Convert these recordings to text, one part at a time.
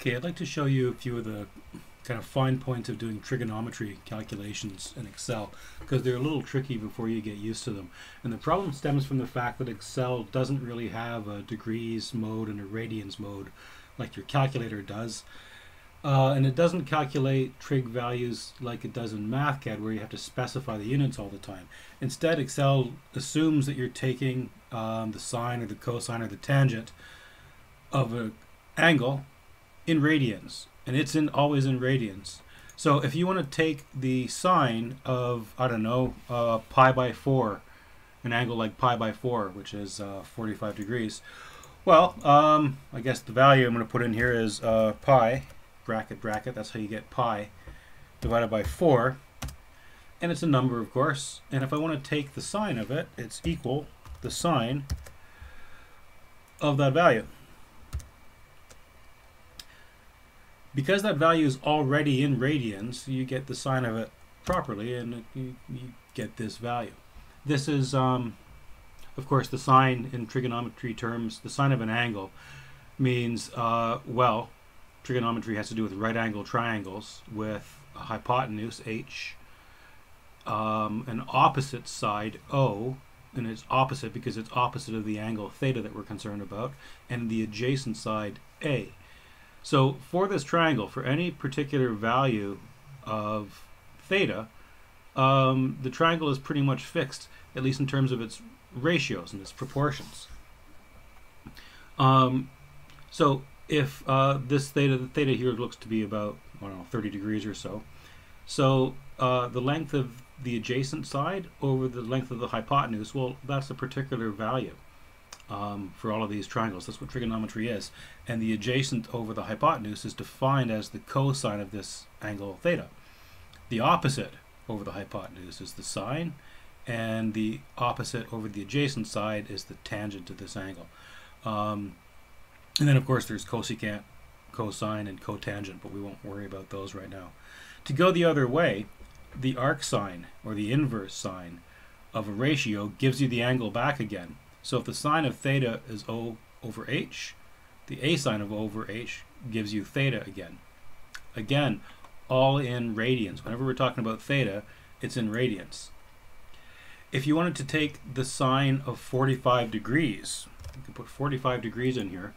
Okay, I'd like to show you a few of the kind of fine points of doing trigonometry calculations in Excel because they're a little tricky before you get used to them. And the problem stems from the fact that Excel doesn't really have a degrees mode and a radians mode like your calculator does. Uh, and it doesn't calculate trig values like it does in MathCAD where you have to specify the units all the time. Instead, Excel assumes that you're taking um, the sine or the cosine or the tangent of an angle in radians, and it's in always in radians. So if you want to take the sine of, I don't know, uh, pi by 4, an angle like pi by 4, which is uh, 45 degrees, well, um, I guess the value I'm going to put in here is uh, pi, bracket, bracket, that's how you get pi, divided by 4, and it's a number, of course, and if I want to take the sine of it, it's equal the sine of that value. Because that value is already in radians, you get the sine of it properly and you, you get this value. This is, um, of course, the sine in trigonometry terms, the sine of an angle means, uh, well, trigonometry has to do with right angle triangles with a hypotenuse h, um, an opposite side O, and it's opposite because it's opposite of the angle theta that we're concerned about, and the adjacent side A. So for this triangle, for any particular value of theta, um, the triangle is pretty much fixed, at least in terms of its ratios and its proportions. Um, so if uh, this theta, the theta here looks to be about, I don't know, 30 degrees or so. So uh, the length of the adjacent side over the length of the hypotenuse, well, that's a particular value um, for all of these triangles. That's what trigonometry is. And the adjacent over the hypotenuse is defined as the cosine of this angle theta. The opposite over the hypotenuse is the sine, and the opposite over the adjacent side is the tangent to this angle. Um, and then, of course, there's cosecant, cosine, and cotangent, but we won't worry about those right now. To go the other way, the arcsine, or the inverse sine, of a ratio gives you the angle back again. So if the sine of theta is O over H, the A sine of O over H gives you theta again. Again, all in radians. Whenever we're talking about theta, it's in radians. If you wanted to take the sine of 45 degrees, you can put 45 degrees in here.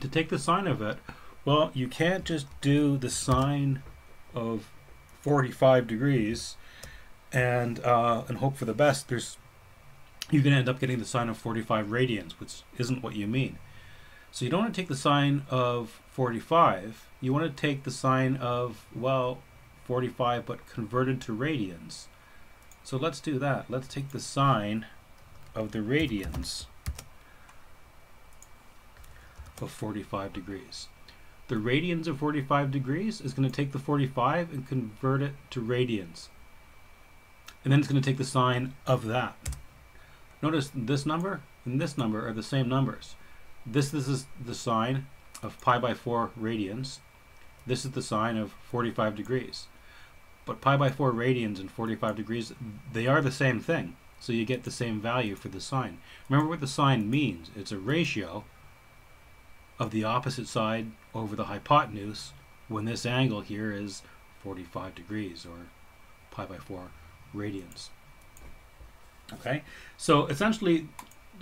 to take the sine of it, well, you can't just do the sine of 45 degrees and uh, and hope for the best. There's you're going to end up getting the sine of 45 radians, which isn't what you mean. So you don't want to take the sine of 45. You want to take the sine of, well, 45, but converted to radians. So let's do that. Let's take the sine of the radians of 45 degrees. The radians of 45 degrees is going to take the 45 and convert it to radians. And then it's going to take the sine of that. Notice this number and this number are the same numbers. This, this is the sine of pi by 4 radians. This is the sine of 45 degrees. But pi by 4 radians and 45 degrees, they are the same thing. So you get the same value for the sine. Remember what the sine means. It's a ratio of the opposite side over the hypotenuse when this angle here is 45 degrees or pi by 4 radians. Okay, so essentially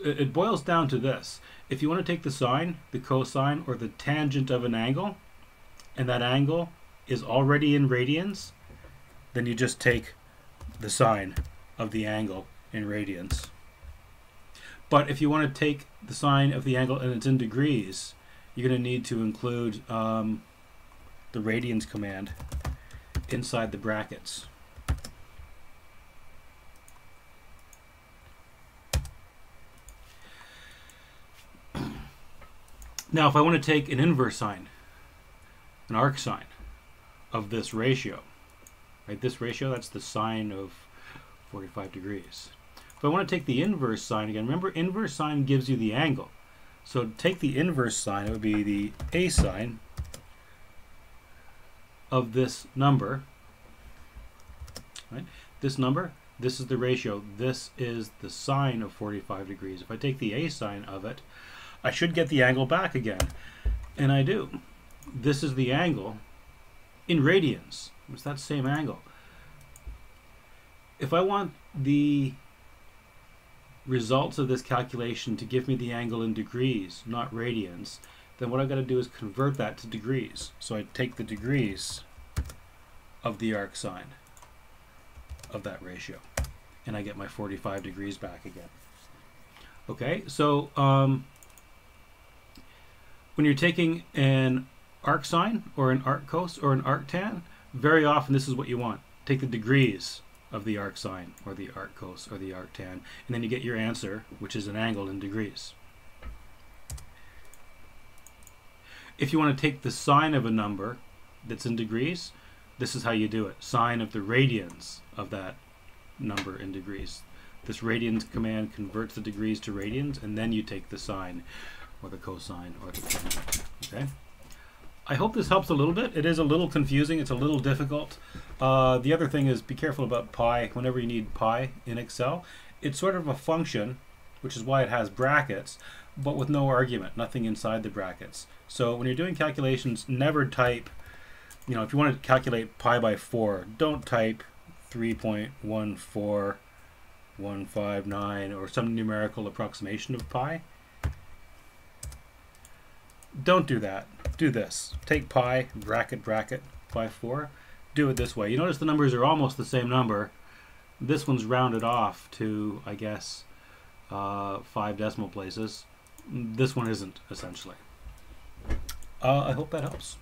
it boils down to this. If you want to take the sine, the cosine, or the tangent of an angle, and that angle is already in radians, then you just take the sine of the angle in radians. But if you want to take the sine of the angle and it's in degrees, you're going to need to include um, the radians command inside the brackets. Now, if I want to take an inverse sine, an arc arcsine of this ratio, right? This ratio, that's the sine of 45 degrees. If I want to take the inverse sine again, remember inverse sine gives you the angle. So take the inverse sine, it would be the a sine of this number, right? This number, this is the ratio. This is the sine of 45 degrees. If I take the a sine of it, I should get the angle back again. And I do. This is the angle in radians. It's that same angle. If I want the results of this calculation to give me the angle in degrees, not radians, then what I've got to do is convert that to degrees. So I take the degrees of the arc sine of that ratio, and I get my 45 degrees back again. Okay, so um, when you're taking an arc sine or an arc cos or an arc tan, very often this is what you want. Take the degrees of the arc sine or the arc cos or the arc tan, and then you get your answer, which is an angle in degrees. If you want to take the sine of a number that's in degrees, this is how you do it. Sine of the radians of that number in degrees. This radians command converts the degrees to radians, and then you take the sine or the cosine or the tan. Okay? I hope this helps a little bit. It is a little confusing. It's a little difficult. Uh, the other thing is be careful about pi whenever you need pi in Excel. It's sort of a function, which is why it has brackets, but with no argument, nothing inside the brackets. So when you're doing calculations, never type, you know, if you want to calculate pi by 4, don't type 3.14159 or some numerical approximation of pi. Don't do that do this. Take pi, bracket, bracket, by 4. Do it this way. You notice the numbers are almost the same number. This one's rounded off to, I guess, uh, five decimal places. This one isn't, essentially. Uh, I hope that helps.